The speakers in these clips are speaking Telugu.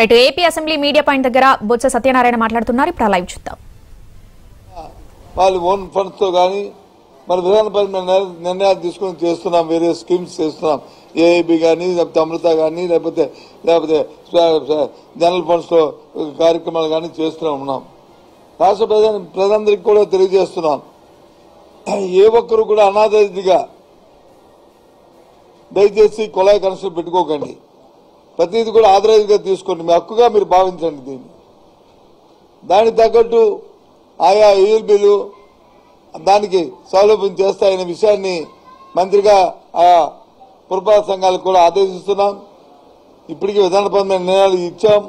Right AP assembly media point దగ్గర బొత్స సత్యనారాయణ మాట్లాడుతున్నారు. ఇప్పుడు లైవ్ చూద్దాం. వాళ్ళు ఓన్ ఫండ్స్తో కానీ మన విధానపరమైన నిర్- నిర్ణయాలు తీసుకొని చేస్తున్నాం వేరే స్కీమ్స్ చేస్తున్నాం. ఏఐబి కానీ లేకపోతే అమృత కానీ లేకపోతే లేకపోతే జనరల్ ఫండ్స్తో కార్యక్రమాలు కానీ చేస్తూనే ఉన్నాం. రాష్ట్ర ప్రజా ప్రజలందరికీ కూడా తెలియజేస్తున్నాం. ఏ ఒక్కరు కూడా అనాథగా దయచేసి కొలాయి కనెక్షన్ పెట్టుకోకండి. ప్రతిదీ కూడా ఆథరైజ్గా తీసుకోండి. మీ హక్కుగా మీరు భావించండి దీన్ని. దానికి తగ్గట్టు ఆయా యూఎల్బీలు దానికి సౌలభ్యం చేస్తాయనే విషయాన్ని మంత్రిగా ఆ పురపాలక సంఘాలకు కూడా ఆదేశిస్తున్నాం. ఇప్పటికీ విధానపరమైన నిర్ణయాలు ఇచ్చాం.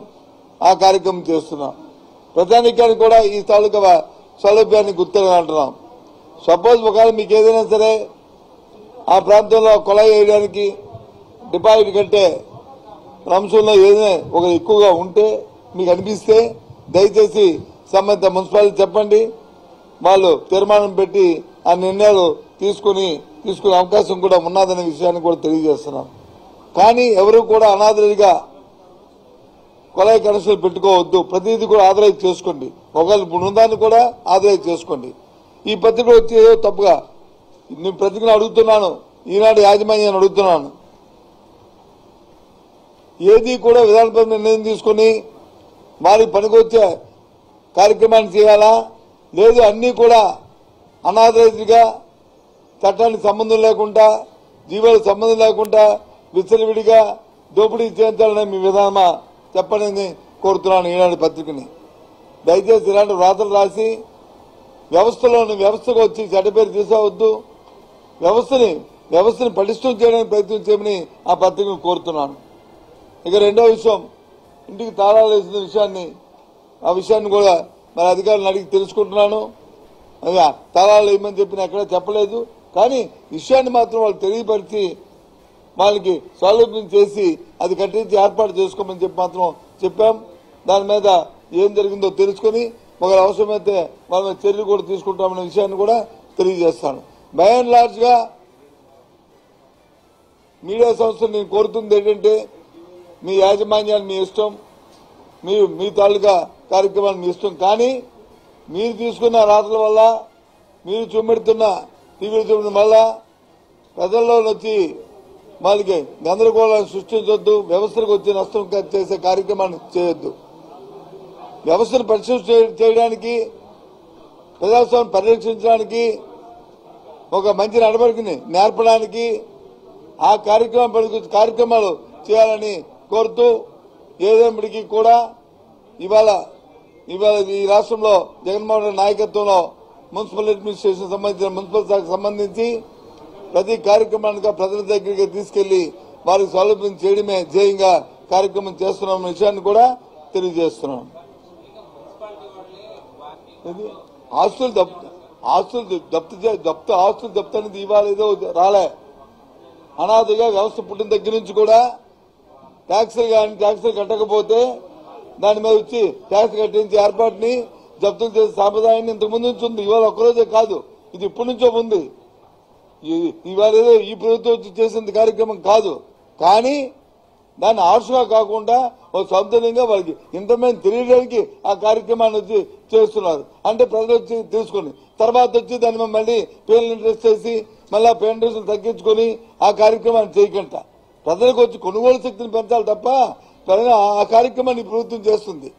ఆ కార్యక్రమం చేస్తున్నాం. ప్రజానికానికి కూడా ఈ తాలూకా సౌలభ్యాన్ని గుర్తుగా అంటున్నాం. సపోజ్ ఒకవేళ మీకు ఏదైనా సరే ఆ ప్రాంతంలో కొలాయి వేయడానికి డిపాజిట్ కంటే అంశంలో ఏదైనా ఒక ఎక్కువగా ఉంటే మీకు అనిపిస్తే దయచేసి సంబంధిత మున్సిపాలిటీ చెప్పండి. వాళ్ళు తీర్మానం పెట్టి ఆ నిర్ణయాలు తీసుకుని తీసుకునే అవకాశం కూడా ఉన్నదనే విషయాన్ని కూడా తెలియజేస్తున్నాం. కానీ ఎవరు కూడా అనాథలుగా కొలాయి కనెక్షన్లు పెట్టుకోవద్దు. ప్రతిదీ కూడా ఆథరైజ్ చేసుకోండి. ఒకవేళ బృందాన్ని కూడా ఆథరైజ్ చేసుకోండి. ఈ పత్రిక వచ్చి ఏదో తప్పుగా నేను పత్రికను అడుగుతున్నాను. ఈనాడు యాజమాన్యాన్ని అడుగుతున్నాను. ఏది కూడా విధానపరమైన నిర్ణయం తీసుకుని వారికి పనికొచ్చే కార్యక్రమాన్ని చేయాలా? లేదు అన్నీ కూడా అనాథరైజ్గా చట్టానికి సంబంధం లేకుండా జీవాలకు సంబంధం లేకుండా విచ్చలవిడిగా దోపిడీ చేయించాలనే మీ విధానమా చెప్పనని కోరుతున్నాను ఈనాడు పత్రికని. దయచేసి ఇలాంటి వ్రాతలు రాసి వ్యవస్థలోని వ్యవస్థకు వచ్చి చెడ్డ పేరు తీసుకోవద్దు. వ్యవస్థని వ్యవస్థను పటిష్టం చేయడానికి ప్రయత్నం చేయమని ఆ పత్రికను కోరుతున్నాను. ఇక రెండో విషయం ఇంటికి తాళాలు వేసిన విషయాన్ని ఆ విషయాన్ని కూడా మరి అధికారులను అడిగి తెలుసుకుంటున్నాను. అది తాళాలు వేయమని చెప్పిన ఎక్కడ చెప్పలేదు. కానీ విషయాన్ని మాత్రం వాళ్ళు తెలియపరిచి వాళ్ళకి సౌలభ్యం చేసి అది కట్టించి ఏర్పాటు చేసుకోమని చెప్పి మాత్రం చెప్పాం. దాని మీద ఏం జరిగిందో తెలుసుకొని ఒకరు అవసరమైతే వాళ్ళ మీద చర్యలు కూడా తీసుకుంటామనే విషయాన్ని కూడా తెలియజేస్తాను. బై అండ్ లార్జ్గా మీడియా సంస్థలు నేను కోరుతుంది ఏంటంటే మీ యాజమాన్యాలు మీ ఇష్టం మీ మీ తాలూకా కార్యక్రమాలు మీ ఇష్టం. కానీ మీరు తీసుకున్న రాతల వల్ల మీరు చూపెడుతున్న టీవీలు చూడడం వల్ల ప్రజల్లో వచ్చి వాళ్ళకి గందరగోళాన్ని సృష్టించొద్దు వ్యవస్థలకు వచ్చే నష్టం చేసే కార్యక్రమాన్ని చేయొద్దు. వ్యవస్థను పరిశీలన చేయడానికి ప్రజాస్వామ్యం పరిరక్షించడానికి ఒక మంచి నడవడికని నేర్పడానికి ఆ కార్యక్రమం కార్యక్రమాలు చేయాలని కోరుతూ ఏదేమిటికి కూడా ఇవాళ ఇవాళ ఈ రాష్ట్రంలో జగన్మోహన్ రెడ్డి నాయకత్వంలో మున్సిపల్ అడ్మినిస్ట్రేషన్ సంబంధించిన మున్సిపల్ శాఖకు సంబంధించి ప్రతి కార్యక్రమానికి ప్రజల దగ్గరికి తీసుకెళ్ళి వారికి సౌలభ్యం చేయడమే ధ్యేయంగా కార్యక్రమం చేస్తున్నాం విషయాన్ని కూడా తెలియజేస్తున్నాం. ఆస్తులు జప్తు ఆస్తులు జప్తు జప్తు ఆస్తులు జప్తు అనేది ఇవాళ ఏదో రాలే. అనాథగా వ్యవస్థ పుట్టిన దగ్గర నుంచి కూడా ట్యాక్సులు కానీ ట్యాక్సులు కట్టకపోతే దాని మీద వచ్చి ట్యాక్స్ కట్టించే ఏర్పాటుని జప్తులు చేసే సాంప్రదాయాన్ని ఇంతకు ముందు నుంచి ఉంది. ఇవాళ ఒక్కరోజే కాదు. ఇది ఇప్పటి నుంచో ఉంది. ఇవాళ ఏదో ఈ ప్రభుత్వం వచ్చి చేసిన కార్యక్రమం కాదు. కానీ దాన్ని ఆర్సుగా కాకుండా ఒక సౌందర్యంగా వాళ్ళకి ఇంతమంది తెలియడానికి ఆ కార్యక్రమాన్ని వచ్చి చేస్తున్నారు. అంటే ప్రజలు వచ్చి తీసుకుని తర్వాత వచ్చి దాని మళ్ళీ పేర్లు ఇంట్రెస్ట్ చేసి మళ్ళీ పేరెంట్స్ తగ్గించుకొని ఆ కార్యక్రమాన్ని చేయకుండా ప్రజలకు వచ్చి కొనుగోలు శక్తిని పెంచాలి తప్ప ప్రజలు ఆ కార్యక్రమాన్ని ప్రభుత్వం చేస్తుంది.